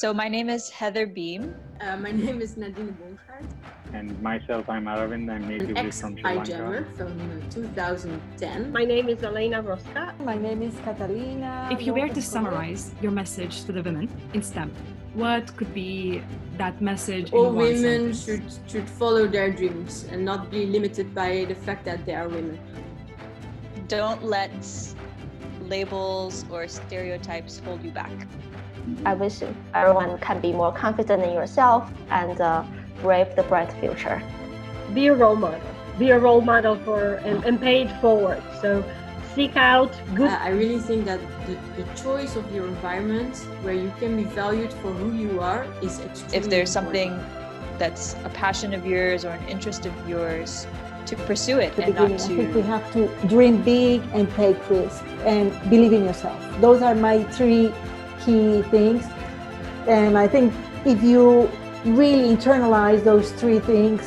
So my name is Heather Beem. Uh, my name is Nadine Bongaerts. And myself, I'm Aravinth. I'm natively from Sri Lanka. from 2010. My name is Elena Rosca. My name is Catalina. If you were to summarize your message to the women in STEM, what could be that message? All women should should follow their dreams and not be limited by the fact that they are women. Don't let labels or stereotypes hold you back. I wish everyone can be more confident in yourself and uh, brave the bright future. Be a role model. Be a role model for and, and pay it forward. So seek out good. Uh, I really think that the, the choice of your environment where you can be valued for who you are is extremely If there's important. something that's a passion of yours or an interest of yours, to pursue it and beginning. not to. I think we have to dream big and take risks and believe in yourself. Those are my three key things. And I think if you really internalize those three things,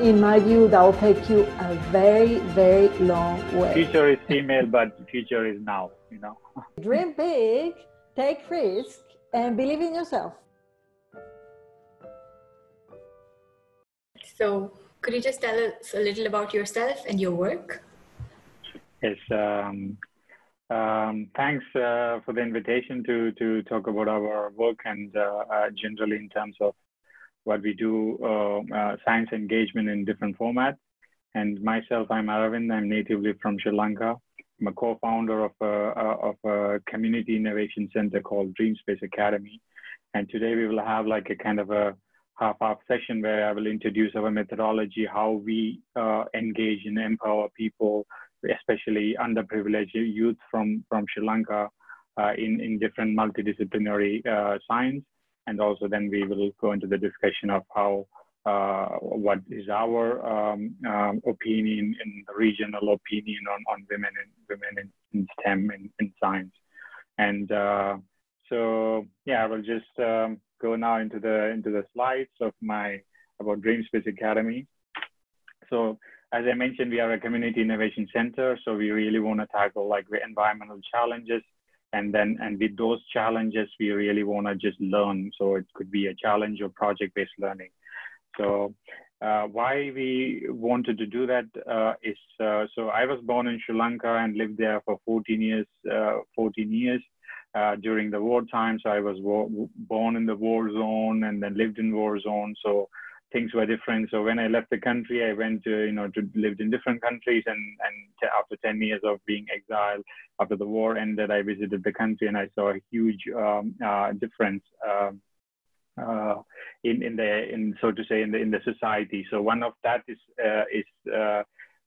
in my view, that will take you a very, very long way. Future is female, but future is now, you know. Dream big, take risk, and believe in yourself. So, could you just tell us a little about yourself and your work? Yes. Um, um, thanks uh, for the invitation to to talk about our work and uh, uh, generally in terms of what we do, uh, uh, science engagement in different formats. And myself, I'm Aravinth. I'm natively from Sri Lanka. I'm a co-founder of a, of a community innovation center called Dreamspace Academy. And today we will have like a kind of a half-half session where I will introduce our methodology, how we uh, engage and empower people, especially underprivileged youth from, from Sri Lanka uh, in, in different multidisciplinary uh, science. And also then we will go into the discussion of how, uh, what is our um, um, opinion in the regional opinion on, on women in, women in, in STEM and in, science. And uh, so, yeah, I will just um, go now into the into the slides of my about Dreamspace Academy. So as I mentioned, we are a community innovation center. So we really want to tackle like the environmental challenges. And then, and with those challenges, we really want to just learn. So it could be a challenge or project-based learning. So uh, why we wanted to do that uh, is, uh, so I was born in Sri Lanka and lived there for 14 years, uh, 14 years. Uh, during the war time. So I was war, born in the war zone and then lived in war zone. So things were different. So when I left the country, I went to, you know, to lived in different countries. And, and after 10 years of being exiled, after the war ended, I visited the country and I saw a huge um, uh, difference. Um, uh, in in the in so to say in the in the society. So one of that is uh, is uh,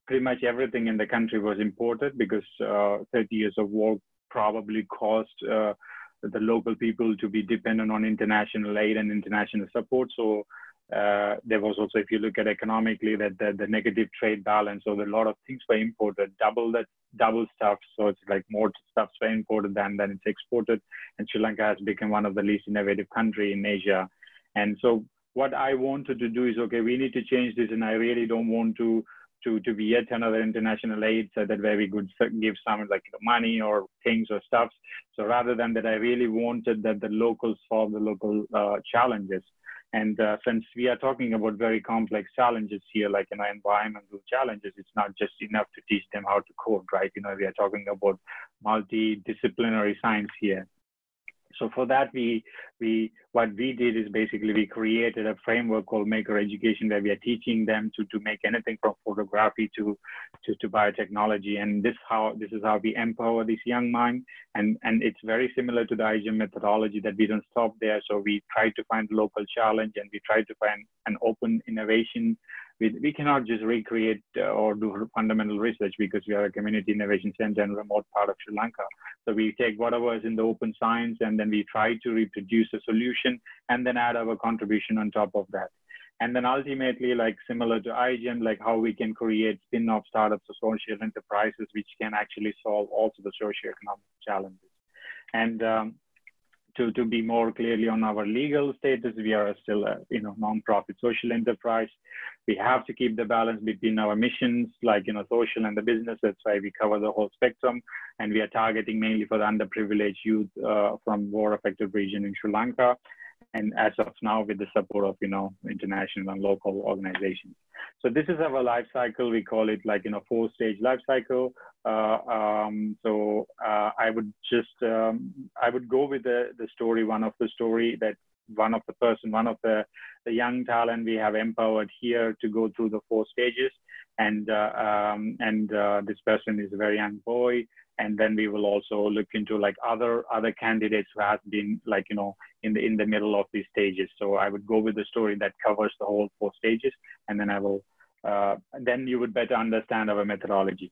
pretty much everything in the country was imported because 30 years of war probably caused uh, the local people to be dependent on international aid and international support. So uh, there was also, if you look at economically, that the, the, negative trade balance, so a lot of things were imported, double that, double stuff. So it's like more stuff were imported than than it's exported. And Sri Lanka has become one of the least innovative country in Asia. And so what I wanted to do is, okay, we need to change this, and I really don't want to to, to be yet another international aid so that where we could give some like money or things or stuff. So rather than that, I really wanted that the locals solve the local uh, challenges. And uh, since we are talking about very complex challenges here, like you know, environmental challenges, it's not just enough to teach them how to code, right? You know, we are talking about multidisciplinary science here so for that we we what we did is basically we created a framework called maker education where we are teaching them to to make anything from photography to to, to biotechnology. And this how this is how we empower this young mind. And and it's very similar to the iGEM methodology that we don't stop there. So we try to find local challenge and we try to find an open innovation we, we cannot just recreate uh, or do fundamental research because we are a community innovation center in a remote part of Sri Lanka. So we take whatever is in the open science and then we try to reproduce a solution and then add our contribution on top of that. And then ultimately, like similar to iGEM, like how we can create spin-off startups or social enterprises which can actually solve also the socio-economic challenges. And um, to, to be more clearly on our legal status, we are still a you know non-profit social enterprise. We have to keep the balance between our missions, like you know social and the business. That's why we cover the whole spectrum, and we are targeting mainly for the underprivileged youth uh, from war-affected region in Sri Lanka and as of now with the support of you know international and local organizations. So this is our life cycle. We call it like you know four stage life cycle. Uh, um, so uh, i would just um, i would go with the the story one of the story that one of the person one of the the young talent we have empowered here to go through the four stages. And uh, um, and uh, this person is a very young boy. And then we will also look into like other other candidates who have been like you know in the in the middle of these stages. So i would go with the story that covers the whole four stages. And then i will uh, then you would better understand our methodology.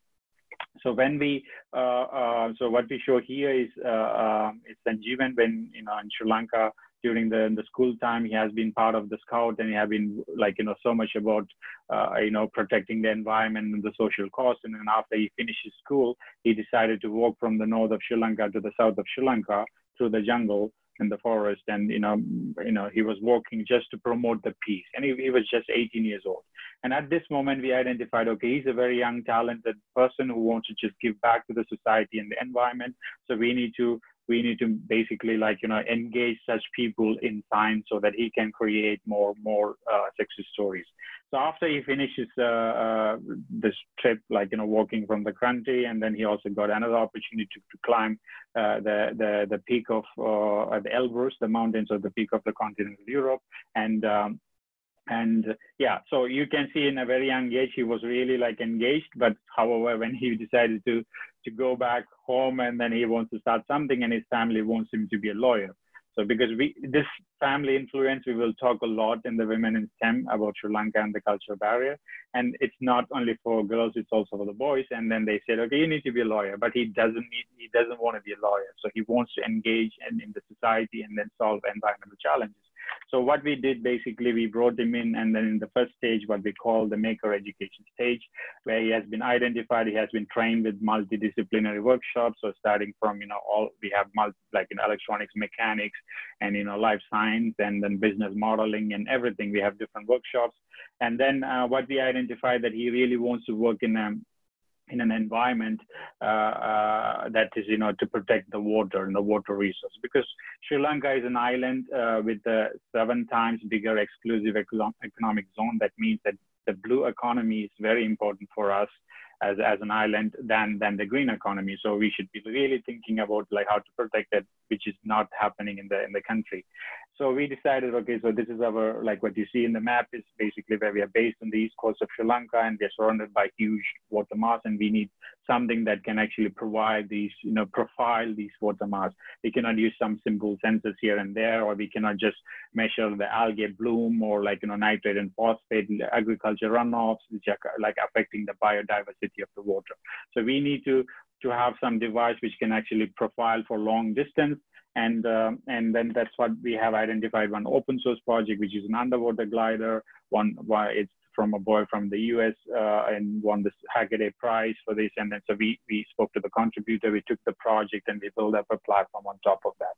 So when we uh, uh, so what we show here is uh, it's Sanjeevan when you know in Sri Lanka during the the school time he has been part of the scout and he has been like you know so much about uh, you know protecting the environment and the social cause. And then after he finished his school he decided to walk from the north of Sri Lanka to the south of Sri Lanka through the jungle in the forest. And you know you know he was walking just to promote the peace. And he, he was just 18 years old. And at this moment we identified okay he's a very young talented person who wants to just give back to the society and the environment. So we need to we need to basically like you know engage such people in science so that he can create more more uh, success stories. So after he finishes uh, uh, this trip like you know walking from the country and then he also got another opportunity to, to climb uh, the, the the peak of uh, the Elbrus the mountains of the peak of the continent of Europe and um, and yeah so you can see in a very young age he was really like engaged. But however when he decided to to go back home and then he wants to start something and his family wants him to be a lawyer. So because we this family influence we will talk a lot in the women in stem about sri lanka and the cultural barrier. And it's not only for girls it's also for the boys. And then they said okay you need to be a lawyer. But he doesn't need he doesn't want to be a lawyer. So he wants to engage in, in the society and then solve environmental challenges so what we did basically, we brought him in, and then in the first stage, what we call the maker education stage, where he has been identified, he has been trained with multidisciplinary workshops. So starting from you know all we have multi, like in electronics, mechanics, and you know life science, and then business modeling and everything. We have different workshops, and then uh, what we identified that he really wants to work in a in an environment uh, uh, that is, you know, to protect the water and the water resource. Because Sri Lanka is an island uh, with a seven times bigger exclusive economic zone. That means that the blue economy is very important for us as, as an island than, than the green economy. So we should be really thinking about like how to protect it, which is not happening in the in the country. So we decided, okay, so this is our, like what you see in the map is basically where we are based on the east coast of Sri Lanka and we are surrounded by huge water mass and we need something that can actually provide these, you know, profile these water mass. We cannot use some simple sensors here and there, or we cannot just measure the algae bloom or like, you know, nitrate and phosphate agriculture runoffs, which are like affecting the biodiversity of the water. So we need to, to have some device which can actually profile for long distance and, uh, and then that's what we have identified one open source project, which is an underwater glider. One, why it's from a boy from the US uh, and won the Hackaday Prize for this. And then so we, we spoke to the contributor, we took the project and we built up a platform on top of that.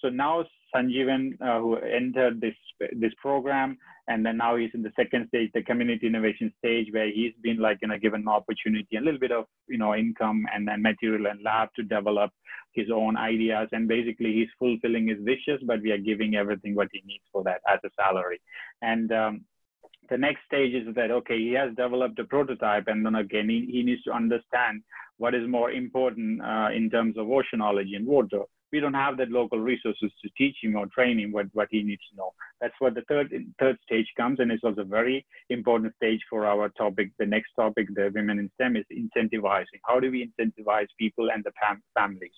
So now Sanjeevan, uh, who entered this, this program, and then now he's in the second stage, the community innovation stage, where he's been like, you know, given an opportunity, a little bit of, you know, income and then material and lab to develop his own ideas. And basically he's fulfilling his wishes, but we are giving everything what he needs for that as a salary. And um, the next stage is that okay he has developed a prototype and then again he, he needs to understand what is more important uh, in terms of oceanology and water we don't have that local resources to teach him or train him what, what he needs to know. That's what the third third stage comes, and it's also a very important stage for our topic. The next topic, the women in STEM, is incentivizing. How do we incentivize people and the fam- families?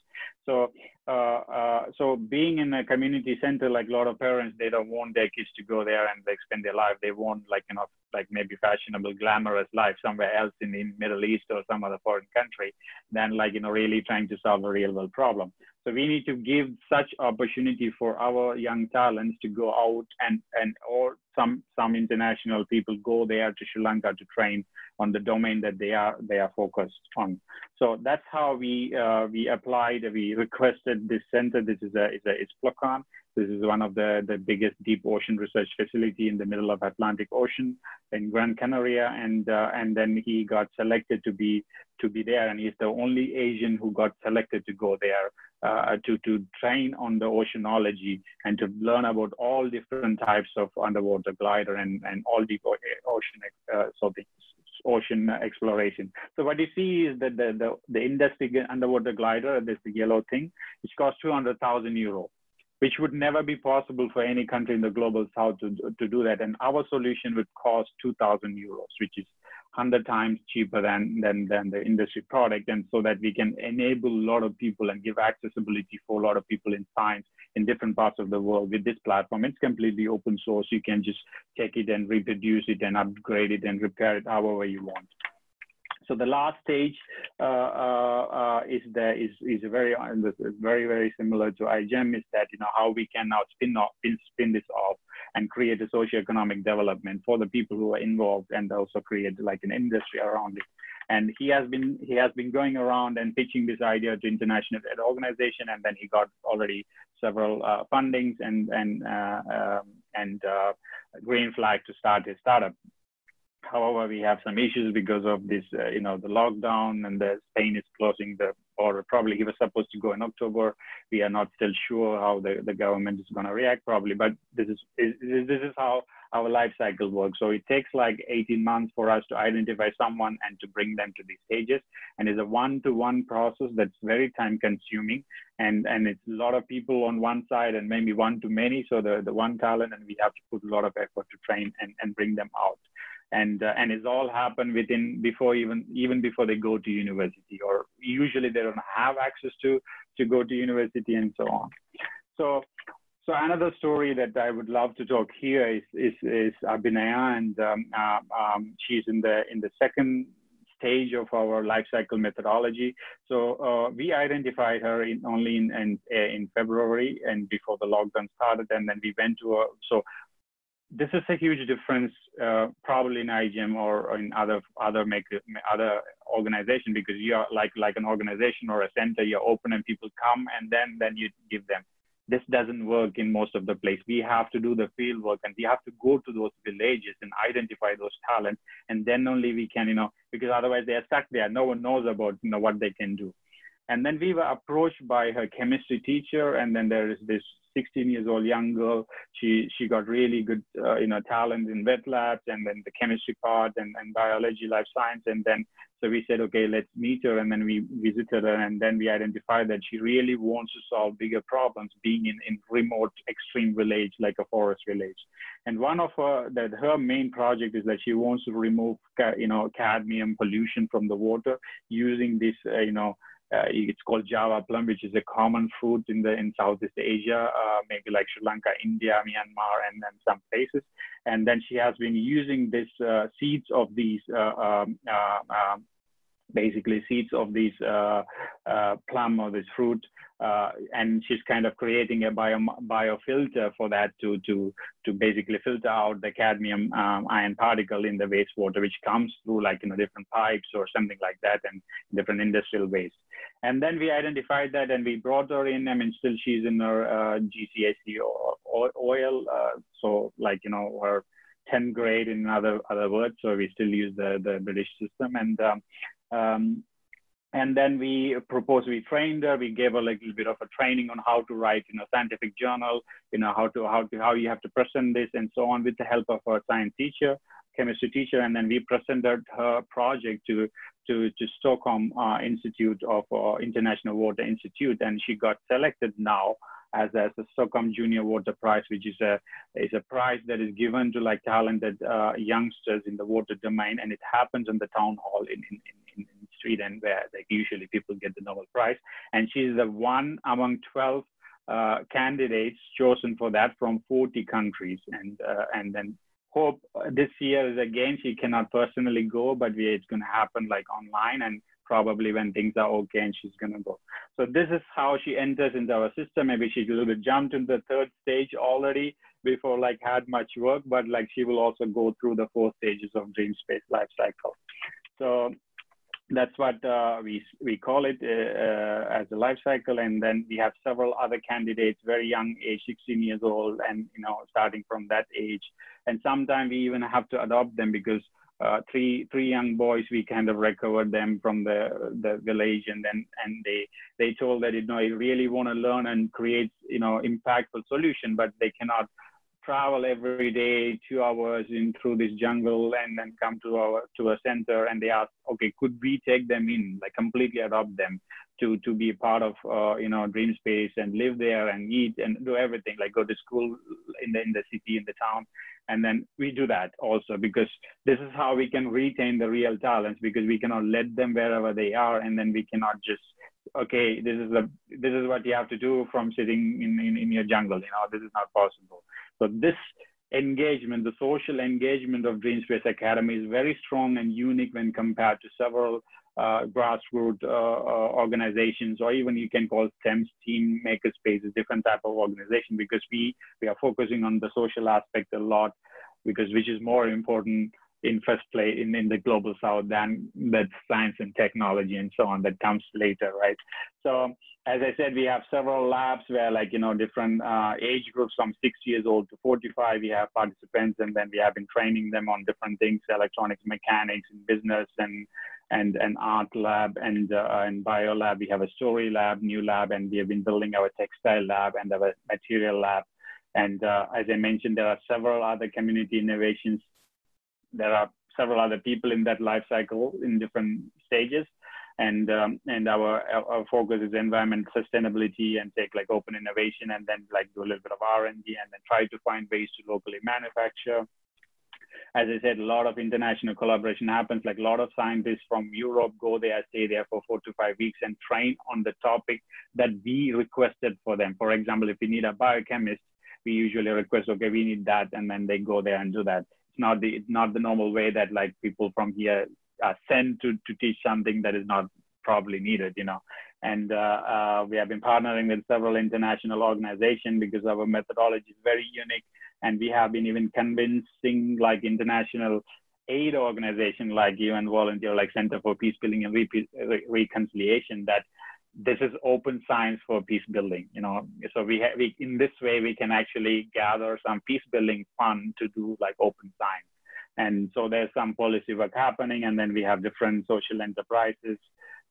So, uh, uh, so being in a community center, like a lot of parents, they don't want their kids to go there and they spend their life. They want like you know, like maybe fashionable, glamorous life somewhere else in the Middle East or some other foreign country, than like you know, really trying to solve a real world problem. So we need to give such opportunity for our young talents to go out and, and or some some international people go there to Sri Lanka to train on the domain that they are they are focused on. So that's how we uh, we applied. We requested this center. This is a is a it's PLOCAN. This is one of the, the biggest deep ocean research facility in the middle of Atlantic Ocean in Gran Canaria, and uh, and then he got selected to be to be there, and he's the only Asian who got selected to go there uh, to to train on the oceanology and to learn about all different types of underwater glider and and all deep ocean uh, so the ocean exploration. So what you see is that the the, the industry underwater glider, this yellow thing, which costs two hundred thousand euro which would never be possible for any country in the global south to, to do that. And our solution would cost 2,000 euros, which is 100 times cheaper than, than, than the industry product. And so that we can enable a lot of people and give accessibility for a lot of people in science in different parts of the world with this platform. It's completely open source. You can just take it and reproduce it and upgrade it and repair it however you want. So the last stage uh, uh, uh, is the is is very very very similar to iGEM is that you know how we can now spin off spin, spin this off and create a socio-economic development for the people who are involved and also create like an industry around it. And he has been he has been going around and pitching this idea to international organization, and then he got already several uh, fundings and and uh, um, and uh, green flag to start his startup. However, we have some issues because of this, uh, you know, the lockdown and the Spain is closing the border. Probably he was supposed to go in October. We are not still sure how the, the government is going to react probably, but this is, is, this is how our life cycle works. So it takes like 18 months for us to identify someone and to bring them to these stages. And it's a one-to-one process that's very time consuming. And, and it's a lot of people on one side and maybe one to many. So the, the one talent and we have to put a lot of effort to train and, and bring them out and uh, and it's all happened within before even even before they go to university or usually they don't have access to to go to university and so on so so another story that I would love to talk here is is, is Abhinaya, and um, uh, um, she's in the in the second stage of our life cycle methodology. So uh, we identified her in, only in, in in February and before the lockdown started, and then we went to a so this is a huge difference, uh, probably in iGEM or in other other make other organization because you are like like an organization or a center. You're open and people come and then then you give them. This doesn't work in most of the place. We have to do the field work and we have to go to those villages and identify those talents, and then only we can you know because otherwise they are stuck there. No one knows about you know what they can do. And then we were approached by her chemistry teacher, and then there is this 16 years old young girl. She she got really good uh, you know talent in wet labs and then the chemistry part and, and biology, life science, and then so we said okay let's meet her and then we visited her and then we identified that she really wants to solve bigger problems being in, in remote extreme village like a forest village and one of her that her main project is that she wants to remove you know cadmium pollution from the water using this uh, you know uh, it's called Java plum, which is a common fruit in the in Southeast Asia, uh, maybe like Sri Lanka, India, Myanmar, and then some places. And then she has been using this uh, seeds of these uh, um, uh, um, basically seeds of this uh, uh, plum or this fruit, uh, and she's kind of creating a bio biofilter for that to to to basically filter out the cadmium um, ion particle in the wastewater, which comes through like you know different pipes or something like that, and different industrial waste. And then we identified that, and we brought her in. I mean, still she's in her uh, GCSE or, oil, so like you know her 10th grade in other other words. So we still use the the British system, and um, um, and then we proposed, we trained her, we gave her like a little bit of a training on how to write, you know, scientific journal, you know, how to, how to, how you have to present this and so on with the help of our science teacher, chemistry teacher. And then we presented her project to, to, to Stockholm uh, Institute of uh, International Water Institute. And she got selected now as, as the Stockholm Junior Water Prize, which is a is a prize that is given to like talented uh, youngsters in the water domain, and it happens in the town hall in in, in, in Sweden, where like usually people get the Nobel Prize, and she's the one among twelve uh, candidates chosen for that from 40 countries, and uh, and then hope this year is again she cannot personally go, but we, it's going to happen like online and probably when things are okay and she's going to go. So this is how she enters into our system. Maybe she's a little bit jumped into the third stage already. before like had much work, but like she will also go through the four stages of Dreamspace life cycle. So that's what uh, we we call it uh, uh, as a life cycle and then we have several other candidates very young age 16 years old and you know starting from that age and sometimes we even have to adopt them because uh, three three young boys we kind of recovered them from the the village and then and they they told that you know they really want to learn and create you know impactful solution but they cannot travel every day two hours in through this jungle and then come to our to a center and they ask okay could we take them in? Like completely adopt them to to be part of uh, you know Dreamspace and live there and eat and do everything like go to school in the in the city in the town. And then we do that also because this is how we can retain the real talents because we cannot let them wherever they are and then we cannot just okay this is the this is what you have to do from sitting in, in, in your jungle you know this is not possible. So this engagement, the social engagement of Dreamspace Academy is very strong and unique when compared to several uh, grassroots uh, uh, organizations, or even you can call STEM team maker spaces, different type of organization, because we we are focusing on the social aspect a lot, because which is more important in first place in, in the global south than that science and technology and so on that comes later right? So as i said we have several labs where like you know different uh, age groups from six years old to 45 we have participants and then we have been training them on different things electronics mechanics and business and and an art lab and uh, and bio lab. We have a story lab new lab and we have been building our textile lab and our material lab. And uh, as I mentioned, there are several other community innovations. There are several other people in that life cycle in different stages. And um, and our our focus is environment sustainability and take like open innovation and then like do a little bit of r&d and then try to find ways to locally manufacture as i said a lot of international collaboration happens. Like a lot of scientists from europe go there stay there for four to five weeks and train on the topic that we requested for them. For example if we need a biochemist we usually request okay we need that and then they go there and do that. It's not the it's not the normal way that like people from here are sent to to teach something that is not probably needed you know and uh, uh, we have been partnering with several international organizations because our methodology is very unique. And we have been even convincing like international aid organization like UN Volunteer, like Center for Peace Building and Re- Reconciliation, that this is open science for peace building you know? So we, have we in this way we can actually gather some peace building fund to do like open science. And so there's some policy work happening and then we have different social enterprises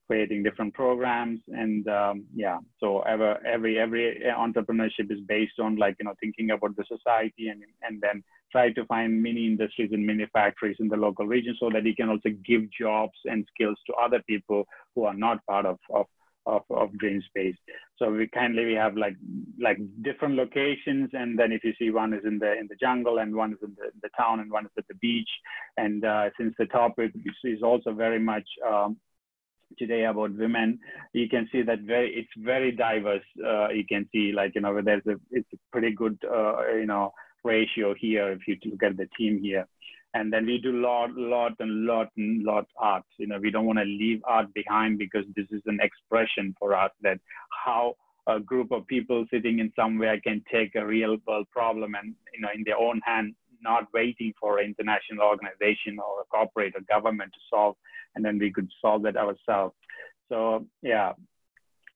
creating different programs and um, yeah so ever every every entrepreneurship is based on like you know thinking about the society and and then try to find mini industries and mini factories in the local region so that you can also give jobs and skills to other people who are not part of, of of, of Dreamspace. So we kindly we have like like different locations, and then if you see one is in the in the jungle, and one is in the, the town, and one is at the beach. And uh, since the topic is also very much um, today about women, you can see that very it's very diverse. Uh, you can see like you know there's a it's a pretty good uh, you know ratio here if you look at the team here and then we do lot lot and lot and lot art you know we don't want to leave art behind because this is an expression for us that how a group of people sitting in somewhere can take a real world problem and you know in their own hand not waiting for an international organization or a corporate or government to solve and then we could solve that ourselves. So yeah.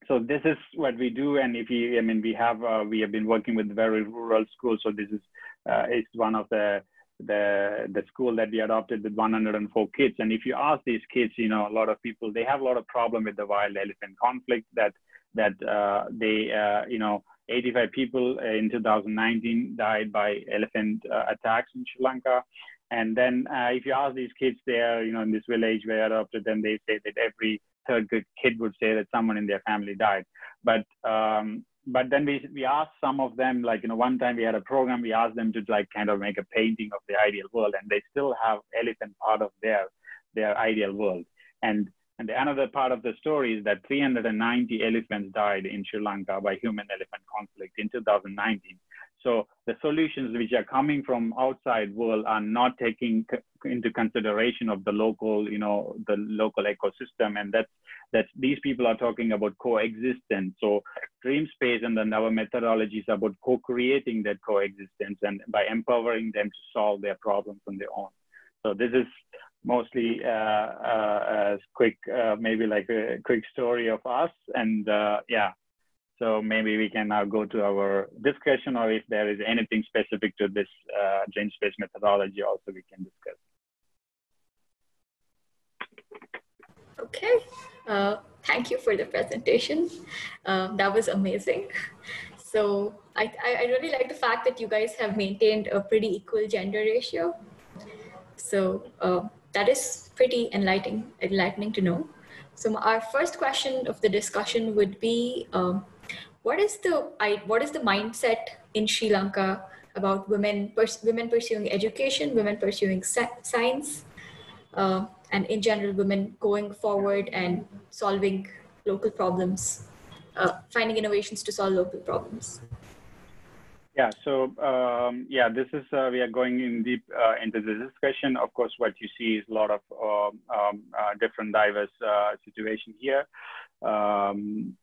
So this is what we do and if you i mean we have uh, we have been working with very rural schools so this is uh, it's one of the the the school that we adopted with 104 kids. And if you ask these kids you know a lot of people they have a lot of problem with the wild elephant conflict that that uh, they uh, you know 85 people in 2019 died by elephant uh, attacks in Sri Lanka and then uh, if you ask these kids there you know in this village where I adopted them they say that every third kid would say that someone in their family died. But um, but then we we asked some of them like you know one time we had a program we asked them to like kind of make a painting of the ideal world and they still have elephant part of their their ideal world. And and the, another part of the story is that 390 elephants died in Sri Lanka by human elephant conflict in 2019 So the solutions which are coming from outside world are not taking into consideration of the local, you know, the local ecosystem, and that's that these people are talking about coexistence. So Dreamspace and then our methodologies about co-creating that coexistence and by empowering them to solve their problems on their own. So this is mostly uh, uh, a quick, uh, maybe like a quick story of us. And uh, yeah, so maybe we can now go to our discussion or if there is anything specific to this uh, space methodology also we can discuss. Okay, uh, thank you for the presentation. Uh, that was amazing. So I, I really like the fact that you guys have maintained a pretty equal gender ratio. So uh, that is pretty enlightening, enlightening to know. So our first question of the discussion would be, um, what is the what is the mindset in Sri Lanka about women pers- women pursuing education, women pursuing science, uh, and in general women going forward and solving local problems uh, finding innovations to solve local problems? Yeah so um, yeah this is uh, we are going in deep uh, into the discussion. Of course what you see is a lot of um, um uh, different diverse uh, situation here. Um,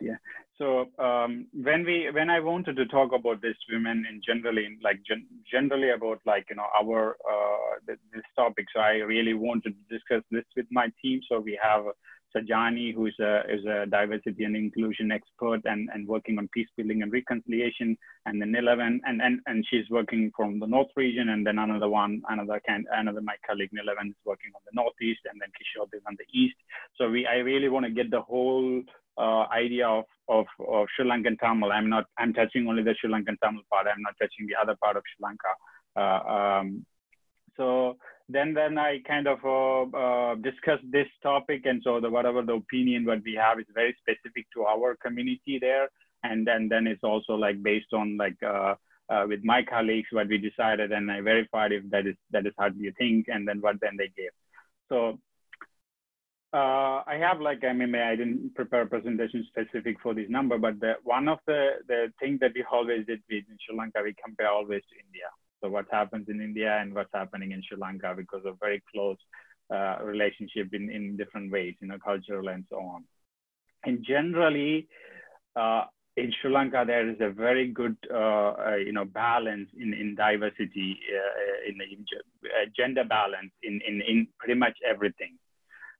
yeah so um, when we when I wanted to talk about this women in generally in like gen- generally about like you know our uh, this topic, so I really wanted to discuss this with my team. So we have Sajani, who is a is a diversity and inclusion expert and, and working on peace building and reconciliation, and then Nilavan, and, and and she's working from the north region, and then another one, another can another my colleague Nilavan is working on the northeast, and then Kishore is on the east. So we I really want to get the whole uh, idea of, of, of Sri Lankan Tamil. I'm not, I'm touching only the Sri Lankan Tamil part. I'm not touching the other part of Sri Lanka. Uh, um, so then, then I kind of uh, uh, discussed this topic, and so the whatever the opinion what we have is very specific to our community there, and then then it's also like based on like uh, uh, with my colleagues what we decided, and I verified if that is that is how you think, and then what then they gave. So uh, I have like I mean I didn't prepare a presentation specific for this number, but the, one of the the things that we always did with in Sri Lanka, we compare always to India. So what happens in India and what's happening in Sri Lanka because of very close uh, relationship in in different ways, you know, cultural and so on. And generally, uh, in Sri Lanka, there is a very good, uh, uh, you know, balance in, in diversity, uh, in the gender balance in, in, in pretty much everything.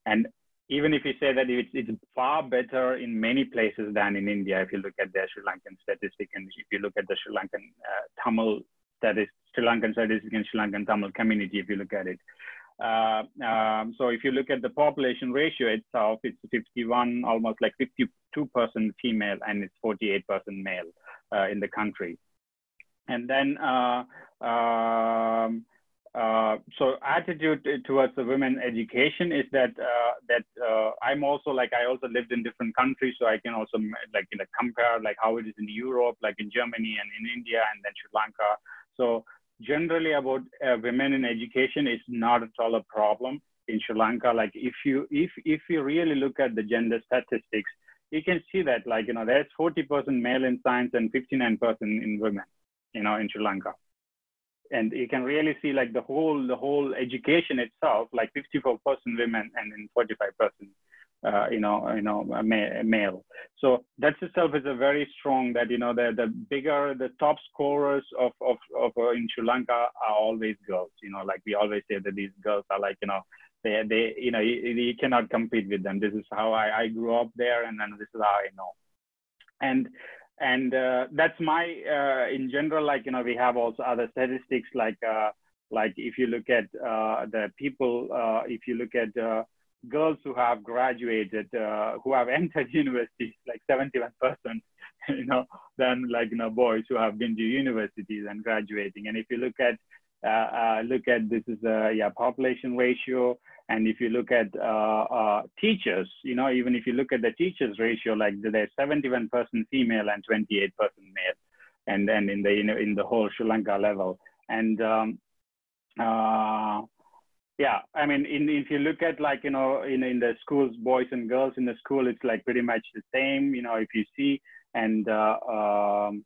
And even if you say that it's, it's far better in many places than in India, if you look at the Sri Lankan statistic and if you look at the Sri Lankan uh, Tamil statistic, Sri Lankan statistic and Sri Lankan Tamil community, if you look at it. Uh, um, so if you look at the population ratio itself, it's 51, almost like 52% female and it's 48% male uh, in the country. And then uh, um, uh, so attitude towards the women education is that uh, that uh, I'm also like I also lived in different countries, so I can also like you know compare like how it is in Europe, like in Germany and in India and then Sri Lanka. So generally about uh, women in education is not at all a problem in Sri Lanka. Like if you if if you really look at the gender statistics, you can see that like you know there's 40% male in science and 59% in women, you know in Sri Lanka and you can really see like the whole the whole education itself like 54% women and then 45% uh, you know you know male. So that itself is a very strong that you know the the bigger the top scorers of of, of uh, in sri lanka are always girls you know like we always say that these girls are like you know they they you know you, you cannot compete with them. This is how i i grew up there and then this is how i know. And and uh, that's my uh, in general like you know we have also other statistics like uh, like if you look at uh, the people uh, if you look at uh, girls who have graduated who have entered universities like 71 percent you know than like you know boys who have been to universities and graduating. And if you look at look at this is a yeah population ratio and if you look at uh, uh, teachers, you know, even if you look at the teachers ratio, like there's 71% female and 28% male, and then in the in, in the whole Sri Lanka level, and um, uh, yeah, I mean, in, if you look at like you know in in the schools, boys and girls in the school, it's like pretty much the same. You know, if you see, and uh, um,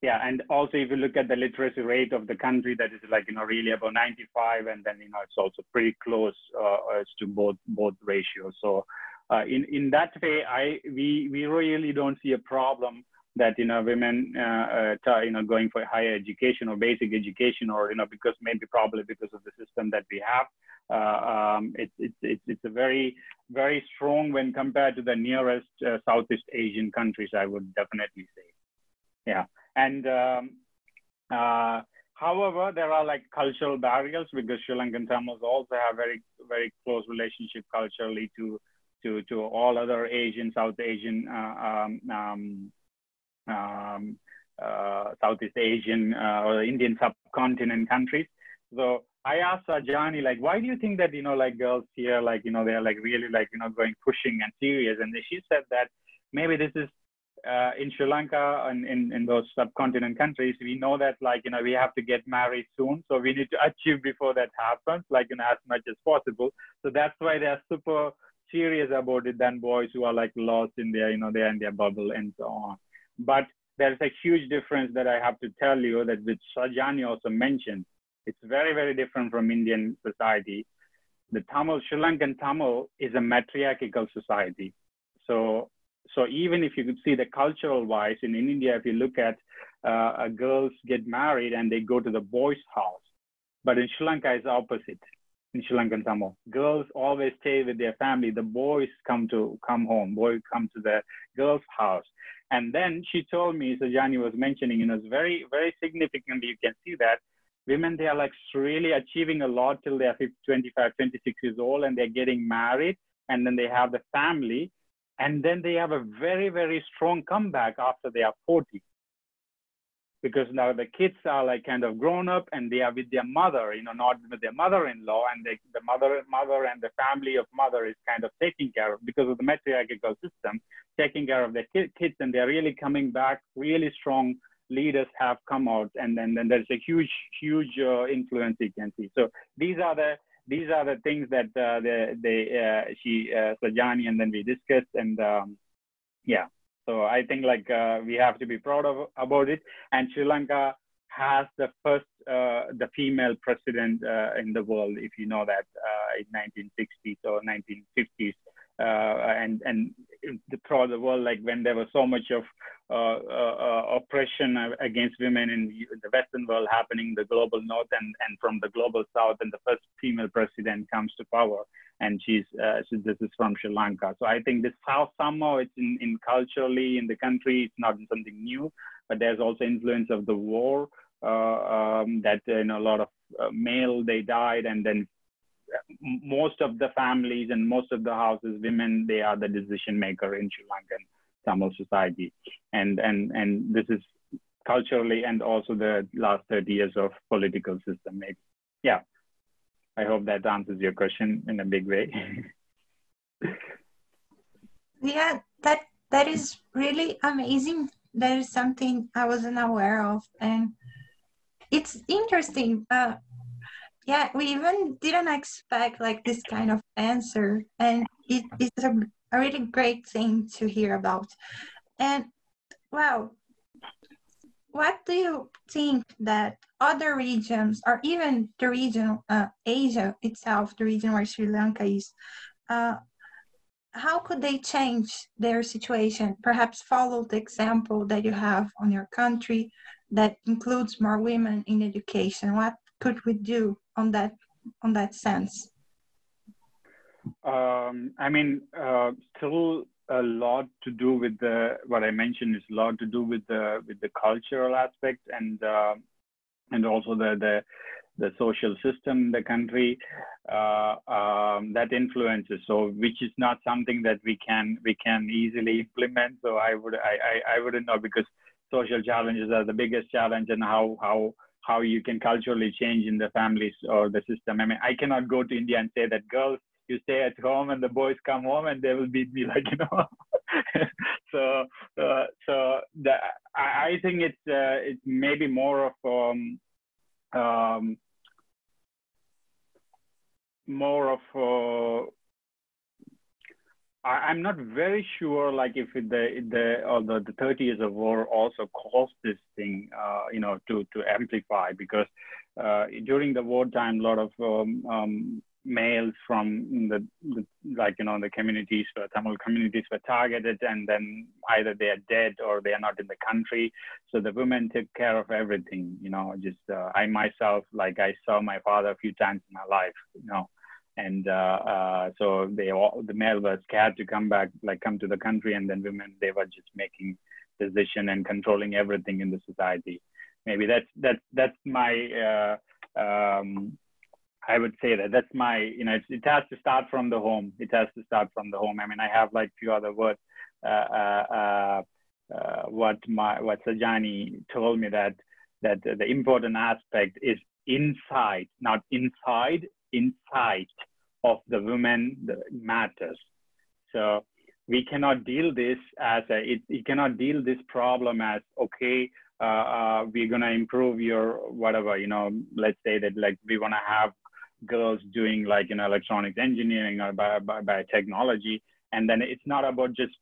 yeah, and also if you look at the literacy rate of the country, that is like you know really about 95, and then you know it's also pretty close uh, as to both both ratios. So uh, in in that way, I we we really don't see a problem that you know women uh, uh, you know going for higher education or basic education or you know because maybe probably because of the system that we have. Uh, um, it's it's it's it's a very very strong when compared to the nearest uh, Southeast Asian countries I would definitely say. Yeah and um, uh, however there are like cultural barriers because Sri Lankan Tamils also have very very close relationship culturally to to to all other Asian South Asian uh, um, um, um, uh, Southeast Asian uh, or Indian subcontinent countries. So I asked Sajani, like, why do you think that, you know, like girls here, like, you know, they're like really like, you know, going pushing and serious. And she said that maybe this is uh, in Sri Lanka and in, in those subcontinent countries, we know that like, you know, we have to get married soon. So we need to achieve before that happens, like, you know, as much as possible. So that's why they're super serious about it than boys who are like lost in their, you know, they're in their bubble and so on. But there's a huge difference that I have to tell you that which Sajani also mentioned. It's very, very different from Indian society. The Tamil, Sri Lankan Tamil is a matriarchal society. So, so even if you could see the cultural wise in, in India, if you look at uh, girls get married and they go to the boys' house, but in Sri Lanka it's opposite. In Sri Lankan Tamil, girls always stay with their family. The boys come to come home. Boys come to the girls' house. And then she told me, Sajani was mentioning, you know, it's very, very significantly, you can see that women, they are like really achieving a lot till they're 25, 26 years old and they're getting married and then they have the family. And then they have a very, very strong comeback after they are 40 because now the kids are like kind of grown up and they are with their mother, you know, not with their mother-in-law, and they, the mother, mother and the family of mother is kind of taking care of because of the matriarchal system, taking care of their kids, and they're really coming back. Really strong leaders have come out, and then then there's a huge, huge uh, influence you can see. So these are the these are the things that uh, they, they uh, she uh, Sajani and then we discussed, and um, yeah. So I think like uh, we have to be proud of about it. And Sri Lanka has the first uh, the female president uh, in the world, if you know that, uh, in 1960s or 1950s, uh, and and throughout the world, like when there was so much of uh, oppression against women in the Western world happening, the global north and and from the global south, and the first female president comes to power and she's uh, so this is from Sri Lanka. So I think this how somehow it's in, in culturally in the country. It's not something new, but there's also influence of the war uh, um, that uh, in a lot of uh, male they died, and then most of the families and most of the houses, women they are the decision maker in Sri Lankan Tamil society, and and and this is culturally and also the last 30 years of political system maybe. Yeah. I hope that answers your question in a big way. yeah, that that is really amazing. That is something I wasn't aware of, and it's interesting. Uh, yeah, we even didn't expect like this kind of answer, and it, it's a, a really great thing to hear about. And wow, what do you think that other regions, or even the region, uh, Asia itself, the region where Sri Lanka is, uh, how could they change their situation? Perhaps follow the example that you have on your country that includes more women in education. What could we do on that on that sense? Um, I mean, uh, still a lot to do with the what I mentioned is a lot to do with the with the cultural aspect and uh, and also the the the social system in the country. Uh, um, that influences. So which is not something that we can we can easily implement. So i would I, I i wouldn't know because social challenges are the biggest challenge and how how how you can culturally change in the families or the system. I mean i cannot go to india and say that girls you stay at home and the boys come home and they will beat me like you know? So uh, so the, I, I think it's uh, it's maybe more of um, um, more of uh, I, am not very sure, like if the the although the 30 years of war also caused this thing, uh, you know, to to amplify because uh, during the wartime, a lot of um, um, males from the, the, like you know the communities, uh, Tamil communities were targeted, and then either they are dead or they are not in the country. So the women took care of everything. You know, just uh, I myself, like I saw my father a few times in my life. You know and uh, uh, so they all the male were scared to come back like come to the country and then women they were just making decision and controlling everything in the society. Maybe that's that's that's my uh, um, I would say that that's my you know it has to start from the home. It has to start from the home. I mean I have like few other words. Uh, uh, uh what my what Sajani told me that that the important aspect is inside not inside insight of the women matters. So we cannot deal this as a, it, it cannot deal this problem as, okay, uh, uh, we're going to improve your whatever, you know, let's say that like we want to have girls doing like, you know, electronics engineering or by, by, by technology. And then it's not about just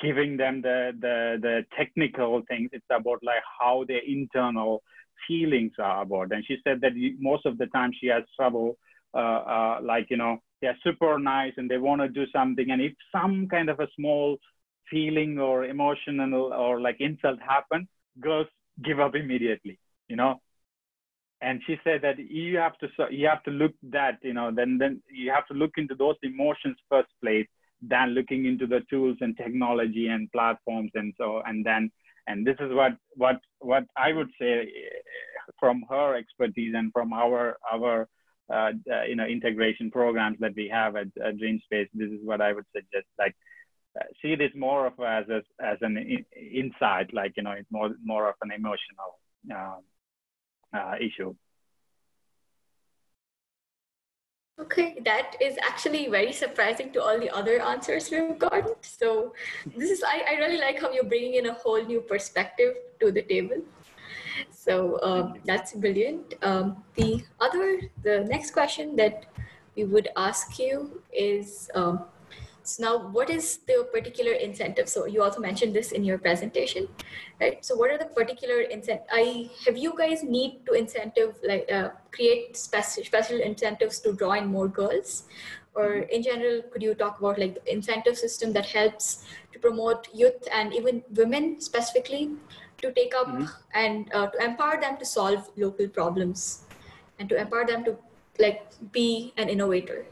giving them the, the, the technical things. It's about like how their internal feelings are about. And she said that most of the time she has trouble Uh, uh, like you know they're super nice and they want to do something. And if some kind of a small feeling or emotional or like insult happen girls give up immediately you know? And she said that you have to you have to look that you know then then you have to look into those emotions first place than looking into the tools and technology and platforms and so and then and this is what what what i would say from her expertise and from our our uh, uh, you know integration programs that we have at, at DreamSpace, this is what I would suggest. Like uh, see this more of as a, as an in, insight, like you know, it's more more of an emotional um, uh, issue. Okay, that is actually very surprising to all the other answers we've gotten. So this is I, I really like how you're bringing in a whole new perspective to the table. So um, that's brilliant. Um, the other, the next question that we would ask you is, um, so now what is the particular incentive? So you also mentioned this in your presentation, right? So what are the particular incentive? I have you guys need to incentive like uh, create special special incentives to draw in more girls, or in general, could you talk about like the incentive system that helps to promote youth and even women specifically to take up mm-hmm. and uh, to empower them to solve local problems and to empower them to like be an innovator.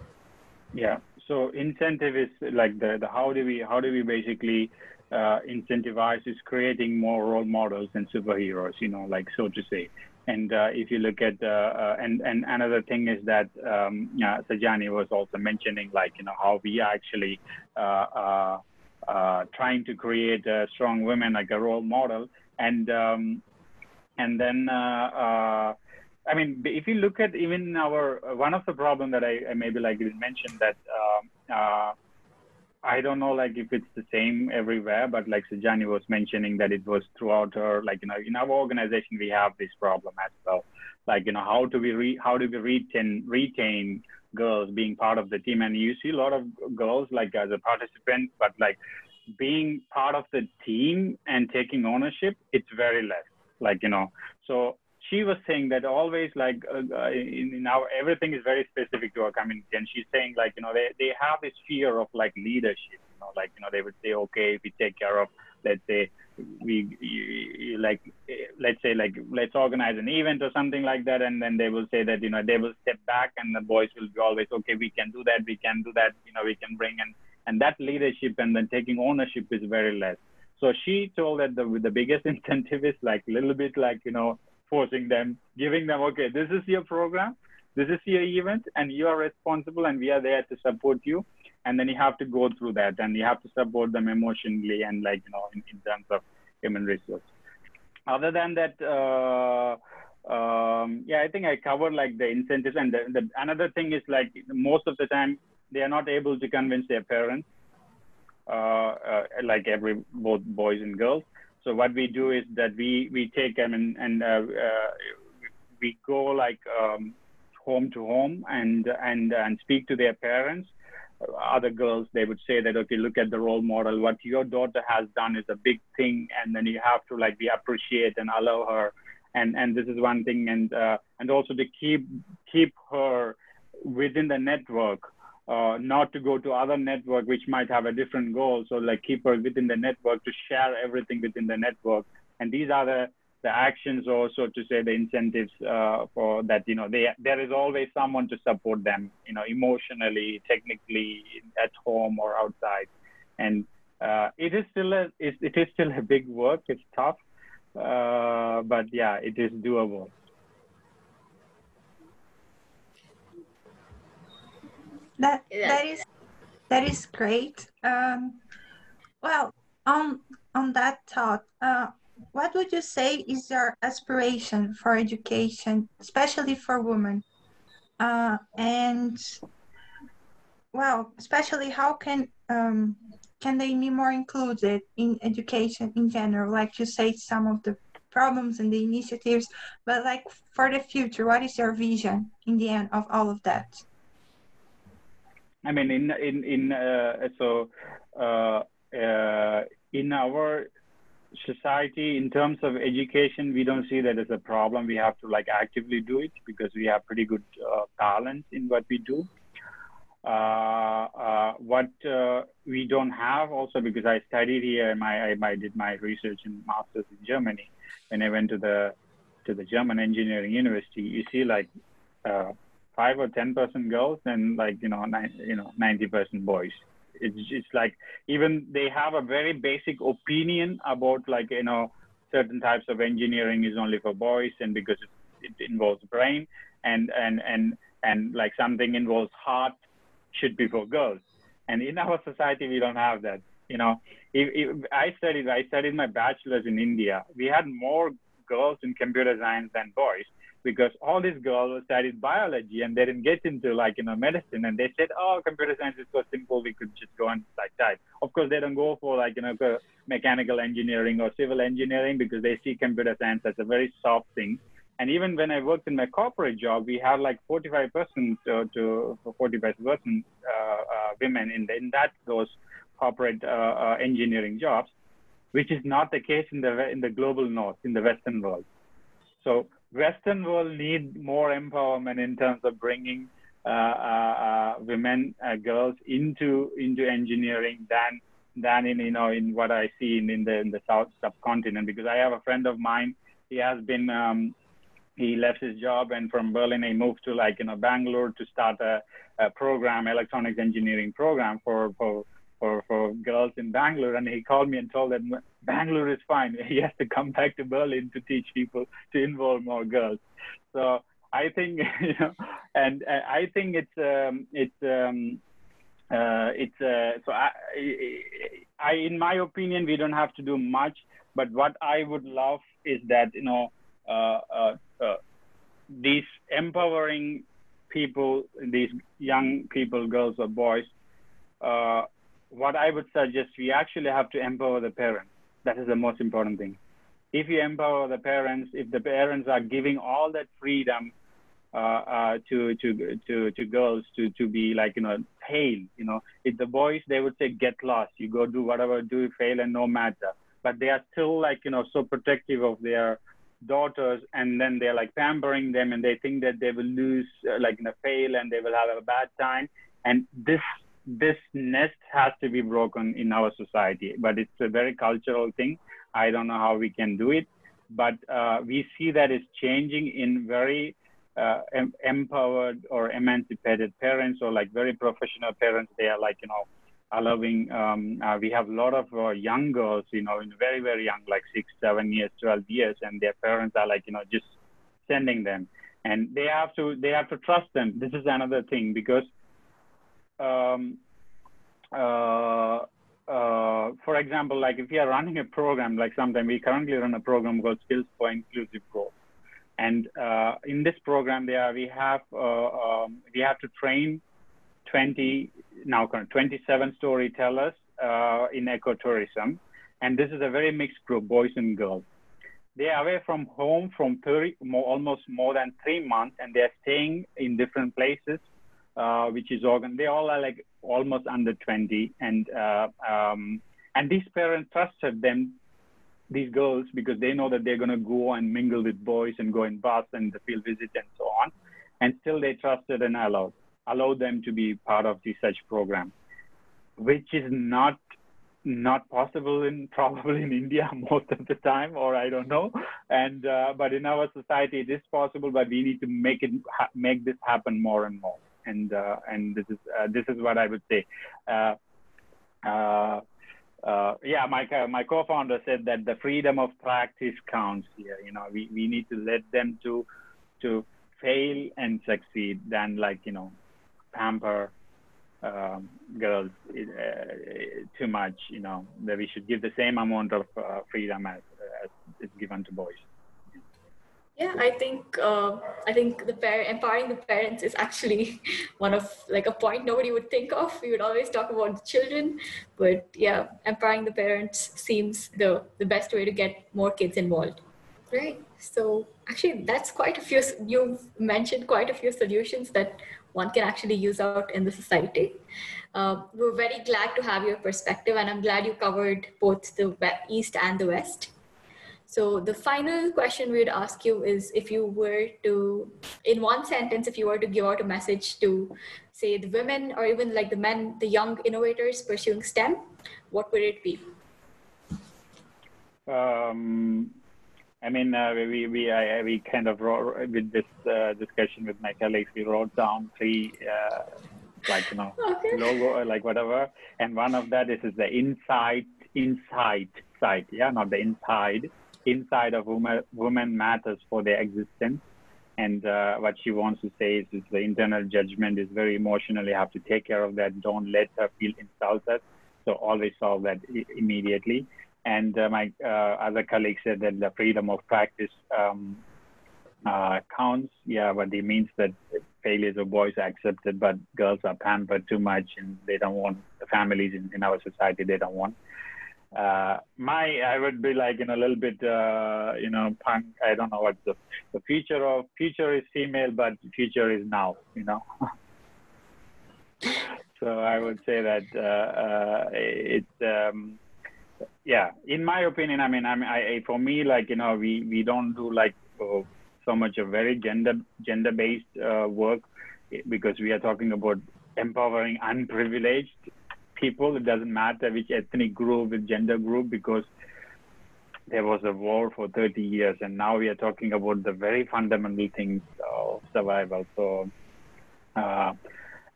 Yeah. So incentive is like the, the how do we how do we basically uh, incentivize is creating more role models and superheroes you know like so to say. And uh, if you look at uh, and and another thing is that um, yeah, Sajani was also mentioning like you know how we are actually uh, uh, uh, trying to create strong women like a role model and um, and then uh, uh, I mean, if you look at even our one of the problem that I, I maybe like you mentioned that um, uh, I don't know like if it's the same everywhere, but like Sajani was mentioning that it was throughout her like you know in our organization we have this problem as well. Like you know how do we re- how do we retain retain girls being part of the team and you see a lot of girls like as a participant but like being part of the team and taking ownership, it's very less. Like, you know, so she was saying that always like uh, uh in, in our everything is very specific to our community and she's saying like you know they, they have this fear of like leadership you know like you know they would say okay if we take care of let's say we you, like let's say like let's organize an event or something like that and then they will say that you know they will step back and the boys will be always okay we can do that we can do that you know we can bring and and that leadership and then taking ownership is very less. So she told that the the biggest incentive is like a little bit like you know forcing them giving them okay this is your program this is your event and you are responsible and we are there to support you. And then you have to go through that and you have to support them emotionally and like you know in, in terms of human resource other than that uh, um, yeah i think i covered like the incentives and the, the, another thing is like most of the time they are not able to convince their parents, uh, uh, like every both boys and girls. So what we do is that we we take them and and uh, uh, we go like um, home to home and and and speak to their parents other girls, they would say that, okay, look at the role model. What your daughter has done is a big thing, and then you have to like be appreciate and allow her. And and this is one thing, and uh, and also to keep keep her within the network, uh, not to go to other network which might have a different goal. So like keep her within the network to share everything within the network. And these are the the actions also to say the incentives uh, for that you know they there is always someone to support them you know emotionally technically at home or outside and uh, it is still a it, it is still a big work it's tough uh, but yeah it is doable That Yeah. that is that is great. Um, well, on on that thought, uh, what would you say is your aspiration for education, especially for women? Uh, and well, especially how can um, can they be more included in education in general? Like you say, some of the problems and the initiatives, but like for the future, what is your vision in the end of all of that? I mean, in in in uh, so uh, uh, in our society, in terms of education, we don't see that as a problem. We have to like actively do it because we have pretty good uh, balance in what we do. Uh, uh, what uh, we don't have also because I studied here, my I, I did my research and masters in Germany. When I went to the to the German engineering university, you see like uh, five or ten percent girls and like you know you know ninety percent boys. It's just like even they have a very basic opinion about like you know certain types of engineering is only for boys and because it, it involves brain and and and and like something involves heart should be for girls. And in our society we don't have that. You know, if, if I studied I studied my bachelor's in India. We had more girls in computer science than boys because all these girls studied biology and they didn't get into like you know medicine. And they said oh computer science is so simple we could just go and like that. Of course they don't go for like you know mechanical engineering or civil engineering because they see computer science as a very soft thing. And even when i worked in my corporate job we had like 45 percent to, to 45 percent uh, uh, women in the, in that those corporate uh, uh, engineering jobs which is not the case in the in the global north in the western world. So Western world need more empowerment in terms of bringing uh, uh, uh, women, uh, girls into into engineering than than in you know in what I see in, in the in the South subcontinent. Because I have a friend of mine, he has been um, he left his job and from Berlin he moved to like you know Bangalore to start a, a program, electronics engineering program for for for, for girls in Bangalore. And he called me and told that Bangalore is fine. He has to come back to Berlin to teach people to involve more girls. So I think, you know, and uh, I think it's, um, it's, um, uh, it's, uh, so I, I, in my opinion, we don't have to do much, but what I would love is that, you know, uh, uh, uh, these empowering people, these young people, girls or boys, what I would suggest, we actually have to empower the parents. That is the most important thing. If you empower the parents, if the parents are giving all that freedom uh, uh, to to to to girls to to be like you know fail, you know, if the boys they would say get lost, you go do whatever, do you fail and no matter. But they are still like you know so protective of their daughters, and then they're like pampering them, and they think that they will lose, uh, like you know, fail, and they will have a bad time. And this this nest has to be broken in our society, but it's a very cultural thing. I don't know how we can do it, but uh, we see that it's changing in very uh, em- empowered or emancipated parents or like very professional parents. They are like, you know, allowing, um, uh, we have a lot of uh, young girls, you know, in very, very young, like six, seven years, 12 years, and their parents are like, you know, just sending them. And they have to, they have to trust them. This is another thing because um, uh, uh, for example, like if we are running a program, like sometimes we currently run a program called Skills for Inclusive Growth, and uh, in this program, there we have uh, um, we have to train 20 now 27 storytellers uh, in ecotourism, and this is a very mixed group, boys and girls. They are away from home from 30, more, almost more than three months, and they are staying in different places uh, which is organ. They all are like almost under 20, and uh, um, and these parents trusted them, these girls, because they know that they're going to go and mingle with boys and go in bus and the field visit and so on, and still they trusted and allowed allowed them to be part of the such program, which is not not possible in probably in India most of the time, or I don't know. And uh, but in our society, it is possible, but we need to make it ha- make this happen more and more. And uh, and this is uh, this is what I would say. Uh, yeah, my my co-founder said that the freedom of practice counts here. You know, we, we need to let them to to fail and succeed than like you know pamper um, girls uh, too much, you know, that we should give the same amount of uh, freedom as, as is given to boys. Yeah, I think uh, I think the parent empowering the parents is actually one of like a point nobody would think of. We would always talk about the children, but yeah, empowering the parents seems the the best way to get more kids involved. Right. So actually, that's quite a few. You've mentioned quite a few solutions that one can actually use out in the society. Uh, we're very glad to have your perspective, and I'm glad you covered both the East and the West. So the final question we would ask you is if you were to, in one sentence, if you were to give out a message to, say, the women or even like the men, the young innovators pursuing STEM, what would it be? Um, I mean, uh, we we I, we kind of wrote with this uh, discussion with my colleagues. We wrote down three, uh, like you know, okay. logo, like whatever, and one of that is, is the inside, inside side. Yeah, not the inside. Inside of woman, woman matters for their existence. And uh, what she wants to say is, is the internal judgment is very emotional. You have to take care of that. Don't let her feel insulted. So always solve that immediately and uh, my uh, other colleague said that the freedom of practice um, uh, counts. Yeah, but it means that failures of boys are accepted, but girls are pampered too much, and they don't want the families in, in our society. They don't want. Uh, my, I would be like in a little bit, uh, you know, punk. I don't know what the the future of future is female, but future is now. You know. so I would say that uh, it's. Um, yeah in my opinion i mean i mean I, for me like you know we we don't do like uh, so much of very gender gender based uh, work because we are talking about empowering unprivileged people. It doesn't matter which ethnic group with gender group because there was a war for 30 years and now we are talking about the very fundamental things of survival. So uh,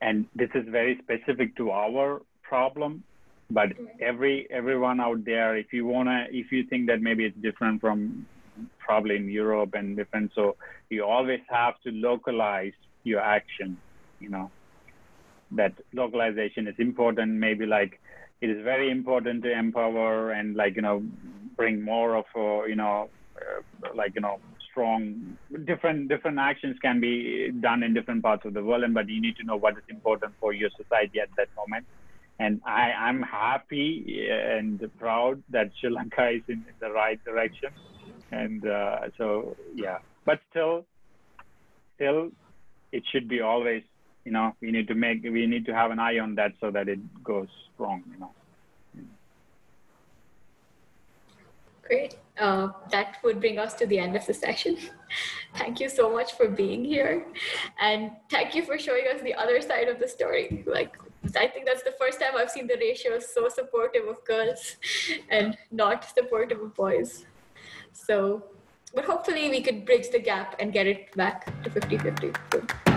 and this is very specific to our problem but every everyone out there if you want to if you think that maybe it's different from probably in europe and different so you always have to localize your action you know that localization is important. Maybe like it is very important to empower and like you know bring more of a, you know uh, like you know strong different different actions can be done in different parts of the world and but you need to know what is important for your society at that moment. And I, I'm happy and proud that Sri Lanka is in, the right direction. And uh, so, yeah, but still, still, it should be always, you know, we need to make, we need to have an eye on that so that it goes wrong, you know. Great. Uh, that would bring us to the end of the session. thank you so much for being here. And thank you for showing us the other side of the story. Like, I think that's the first time I've seen the ratio so supportive of girls and not supportive of boys. So, but hopefully we could bridge the gap and get it back to 50 50.